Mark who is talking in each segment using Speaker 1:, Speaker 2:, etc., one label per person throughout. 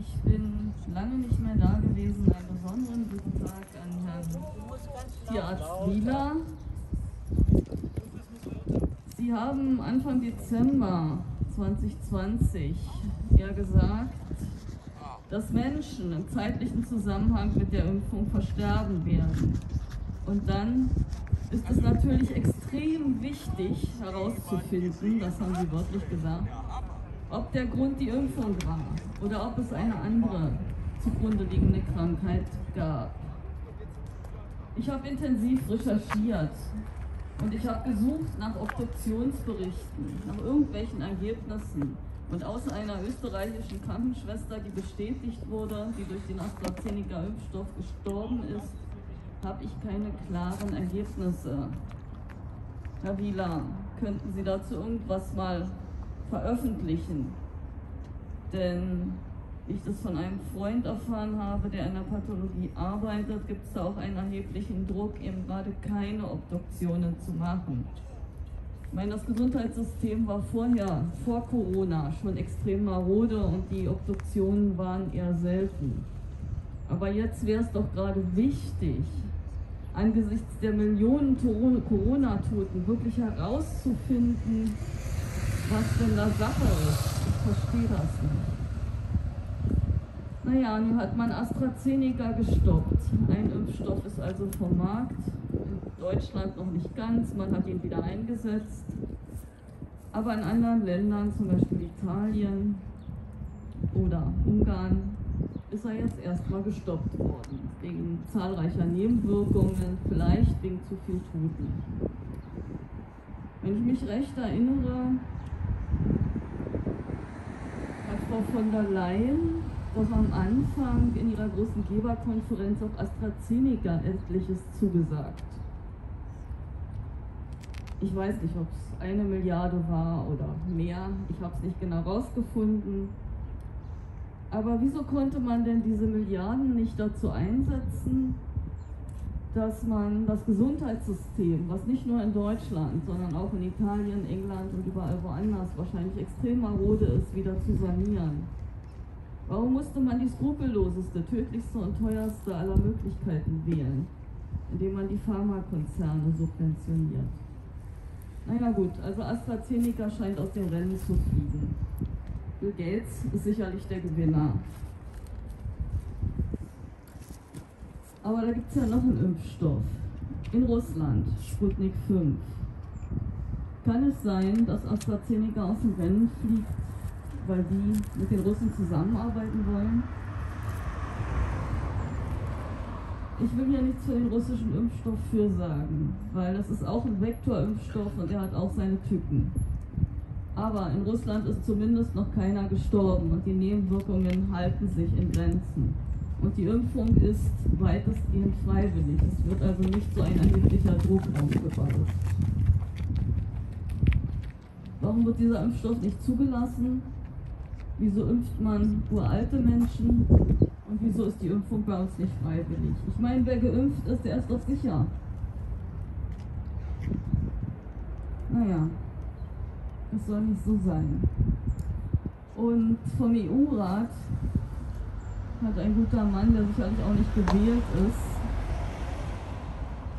Speaker 1: Ich bin lange nicht mehr da gewesen. Einen besonderen guten Tag an Herrn Tierarzt Wieler. Sie haben Anfang Dezember 2020 ja gesagt, dass Menschen im zeitlichen Zusammenhang mit der Impfung versterben werden. Und dann ist es natürlich extrem wichtig herauszufinden, das haben Sie wörtlich gesagt, ob der Grund die Impfung war oder ob es eine andere zugrunde liegende Krankheit gab. Ich habe intensiv recherchiert und ich habe gesucht nach Obduktionsberichten, nach irgendwelchen Ergebnissen. Und außer einer österreichischen Krankenschwester, die bestätigt wurde, die durch den AstraZeneca-Impfstoff gestorben ist, habe ich keine klaren Ergebnisse. Herr Wieler, könnten Sie dazu irgendwas mal veröffentlichen? Denn wie ich das von einem Freund erfahren habe, der in der Pathologie arbeitet, gibt es da auch einen erheblichen Druck, eben gerade keine Obduktionen zu machen. Ich meine, das Gesundheitssystem war vorher, vor Corona, schon extrem marode und die Obduktionen waren eher selten. Aber jetzt wäre es doch gerade wichtig, angesichts der Millionen Corona-Toten wirklich herauszufinden, was denn da Sache ist. Ich verstehe das nicht. Naja, nun hat man AstraZeneca gestoppt. Ein Impfstoff ist also vom Markt. In Deutschland noch nicht ganz, man hat ihn wieder eingesetzt. Aber in anderen Ländern, zum Beispiel Italien oder Ungarn, ist er jetzt erstmal gestoppt worden. Wegen zahlreicher Nebenwirkungen, vielleicht wegen zu viel Toten. Wenn ich mich recht erinnere, Frau von der Leyen doch am Anfang in ihrer großen Geberkonferenz auch AstraZeneca etliches zugesagt. Ich weiß nicht, ob es eine Milliarde war oder mehr. Ich habe es nicht genau rausgefunden. Aber wieso konnte man denn diese Milliarden nicht dazu einsetzen, dass man das Gesundheitssystem, was nicht nur in Deutschland, sondern auch in Italien, England und überall woanders wahrscheinlich extrem marode ist, wieder zu sanieren? Warum musste man die skrupelloseste, tödlichste und teuerste aller Möglichkeiten wählen, indem man die Pharmakonzerne subventioniert? Naja gut, also AstraZeneca scheint aus dem Rennen zu fliegen. Bill Gates ist sicherlich der Gewinner. Aber da gibt es ja noch einen Impfstoff. In Russland, Sputnik 5. Kann es sein, dass AstraZeneca aus dem Rennen fliegt, weil die mit den Russen zusammenarbeiten wollen? Ich will hier nichts für den russischen Impfstoff für sagen, weil das ist auch ein Vektorimpfstoff und er hat auch seine Typen. Aber in Russland ist zumindest noch keiner gestorben und die Nebenwirkungen halten sich in Grenzen. Und die Impfung ist weitestgehend freiwillig. Es wird also nicht so ein erheblicher Druck aufgebaut. Warum wird dieser Impfstoff nicht zugelassen? Wieso impft man uralte Menschen? Und wieso ist die Impfung bei uns nicht freiwillig? Ich meine, wer geimpft ist, der ist doch sicher. Naja, es soll nicht so sein. Und vom EU-Rat hat ein guter Mann, der sicherlich auch nicht gewählt ist,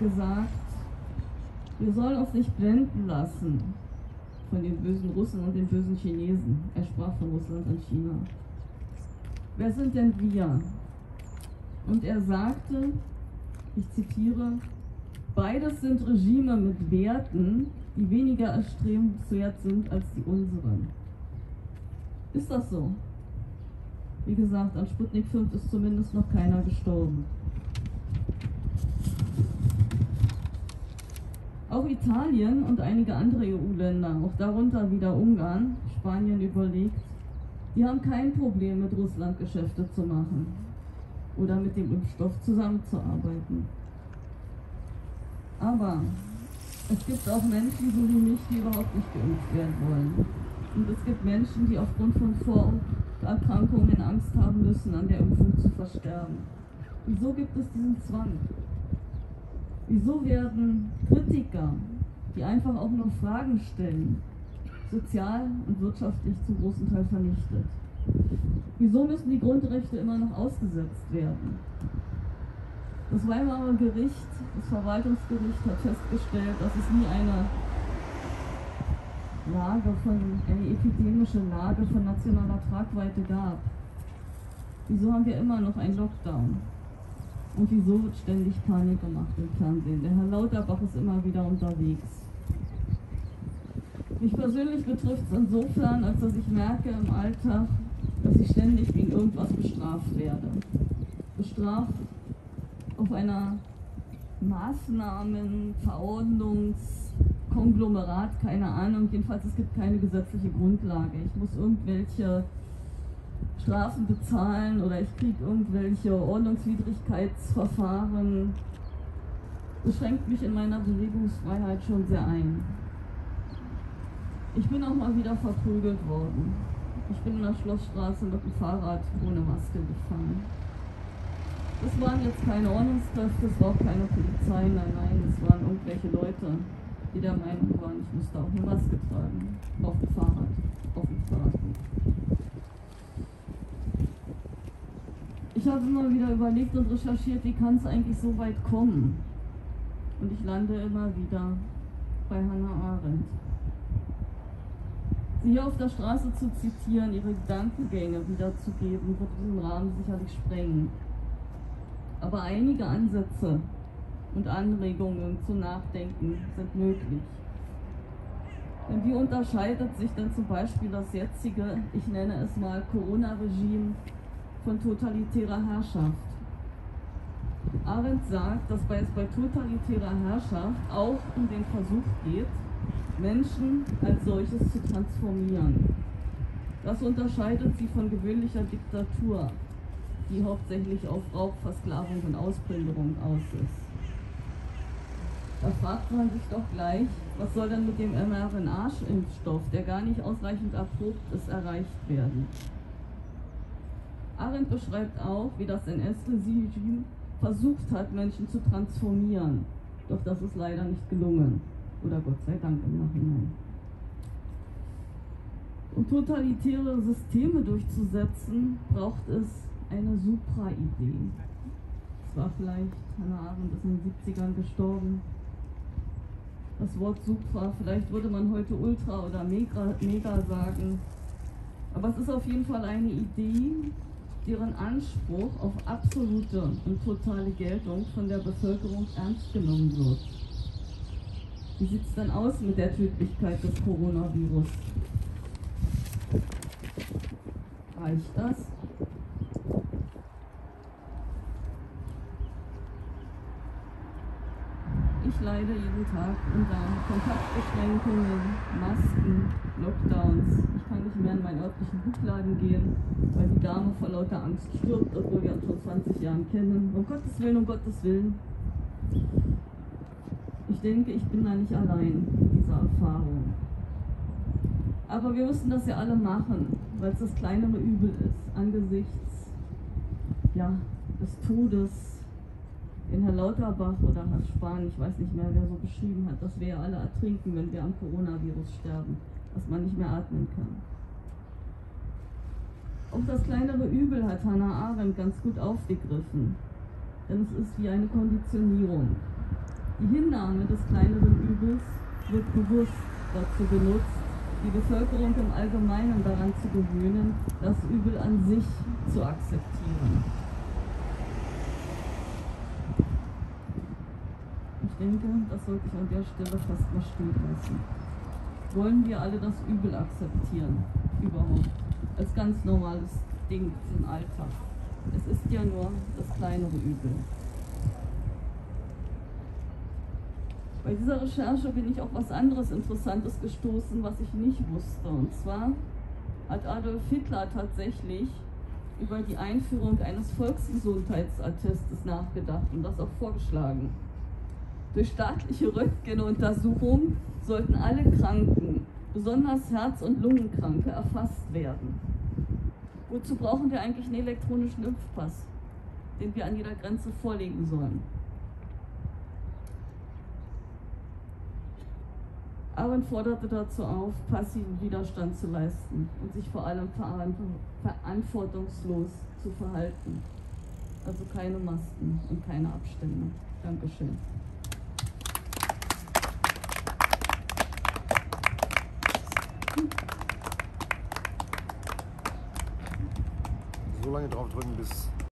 Speaker 1: gesagt, wir sollen uns nicht blenden lassen von den bösen Russen und den bösen Chinesen. Er sprach von Russland und China. Wer sind denn wir? Und er sagte, ich zitiere, beides sind Regime mit Werten, die weniger erstrebenswert sind als die unseren. Ist das so? Wie gesagt, an Sputnik 5 ist zumindest noch keiner gestorben. Auch Italien und einige andere EU-Länder, auch darunter wieder Ungarn, Spanien überlegt, die haben kein Problem mit Russland Geschäfte zu machen oder mit dem Impfstoff zusammenzuarbeiten. Aber es gibt auch Menschen, so wie mich, die überhaupt nicht geimpft werden wollen. Und es gibt Menschen, die aufgrund von Vorerkrankungen Angst haben müssen, an der Impfung zu versterben. Wieso gibt es diesen Zwang? Wieso werden Kritiker, die einfach auch nur Fragen stellen, sozial und wirtschaftlich zum großen Teil vernichtet? Wieso müssen die Grundrechte immer noch ausgesetzt werden? Das Weimarer Gericht, das Verwaltungsgericht hat festgestellt, dass es nie eine Lage von, eine epidemische Lage von nationaler Tragweite gab. Wieso haben wir immer noch einen Lockdown? Und wieso wird ständig Panik gemacht im Fernsehen? Der Herr Lauterbach ist immer wieder unterwegs. Mich persönlich betrifft es insofern, als dass ich merke im Alltag, dass ich ständig wegen irgendwas bestraft werde. Bestraft auf einer Maßnahmen, Verordnungs, Konglomerat, keine Ahnung. Jedenfalls, es gibt keine gesetzliche Grundlage. Ich muss irgendwelche Strafen bezahlen oder ich kriege irgendwelche Ordnungswidrigkeitsverfahren. Das schränkt mich in meiner Bewegungsfreiheit schon sehr ein. Ich bin auch mal wieder verprügelt worden. Ich bin in der Schlossstraße mit dem Fahrrad ohne Maske gefahren. Das waren jetzt keine Ordnungskräfte, es war auch keine Polizei, nein, nein, es waren irgendwelche Leute, die der Meinung waren, ich musste auch eine Maske tragen. Auf dem Fahrrad, auf dem Fahrrad. Ich habe immer wieder überlegt und recherchiert, wie kann es eigentlich so weit kommen? Und ich lande immer wieder bei Hannah Arendt. Sie hier auf der Straße zu zitieren, ihre Gedankengänge wiederzugeben, wird diesen Rahmen sicherlich sprengen. Aber einige Ansätze und Anregungen zum Nachdenken sind möglich. Denn wie unterscheidet sich denn zum Beispiel das jetzige, ich nenne es mal Corona-Regime, von totalitärer Herrschaft? Arendt sagt, dass es bei totalitärer Herrschaft auch um den Versuch geht, Menschen als solches zu transformieren. Das unterscheidet sie von gewöhnlicher Diktatur, die hauptsächlich auf Raub, Versklavung und Ausplünderung aus ist. Da fragt man sich doch gleich, was soll denn mit dem mRNA-Impfstoff, der gar nicht ausreichend erprobt ist, erreicht werden? Arendt beschreibt auch, wie das NS-Regime versucht hat, Menschen zu transformieren. Doch das ist leider nicht gelungen. Oder Gott sei Dank im Nachhinein. Um totalitäre Systeme durchzusetzen, braucht es eine Supra-Idee. Es war vielleicht, Hannah Arendt ist in den 70ern gestorben. Das Wort Supra, vielleicht würde man heute Ultra oder Mega, Mega sagen. Aber es ist auf jeden Fall eine Idee, deren Anspruch auf absolute und totale Geltung von der Bevölkerung ernst genommen wird. Wie sieht es dann aus mit der Tödlichkeit des Coronavirus? Reicht das? Ich leide jeden Tag unter Kontaktbeschränkungen, Masken, Lockdowns. Ich kann nicht mehr in meinen örtlichen Buchladen gehen, weil die Dame vor lauter Angst stirbt, obwohl wir uns schon 20 Jahren kennen. Um Gottes Willen, um Gottes Willen. Ich denke, ich bin da nicht allein mit dieser Erfahrung. Aber wir müssen das ja alle machen, weil es das kleinere Übel ist, angesichts ja, des Todes, den Herr Lauterbach oder Herr Spahn, ich weiß nicht mehr, wer so beschrieben hat, dass wir ja alle ertrinken, wenn wir am Coronavirus sterben, dass man nicht mehr atmen kann. Auch das kleinere Übel hat Hannah Arendt ganz gut aufgegriffen, denn es ist wie eine Konditionierung. Die Hinnahme des kleineren Übels wird bewusst dazu benutzt, die Bevölkerung im Allgemeinen daran zu gewöhnen, das Übel an sich zu akzeptieren. Denke, das sollte ich an der Stelle fast mal stehen lassen. Wollen wir alle das Übel akzeptieren? Überhaupt. Als ganz normales Ding im Alltag. Es ist ja nur das kleinere Übel. Bei dieser Recherche bin ich auf was anderes Interessantes gestoßen, was ich nicht wusste. Und zwar hat Adolf Hitler tatsächlich über die Einführung eines Volksgesundheitsattestes nachgedacht und das auch vorgeschlagen. Durch staatliche Röntgenuntersuchungen sollten alle Kranken, besonders Herz- und Lungenkranke, erfasst werden. Wozu brauchen wir eigentlich einen elektronischen Impfpass, den wir an jeder Grenze vorlegen sollen? Arendt forderte dazu auf, passiven Widerstand zu leisten und sich vor allem verantwortungslos zu verhalten. Also keine Masken und keine Abstände. Dankeschön.
Speaker 2: So lange drauf drücken, bis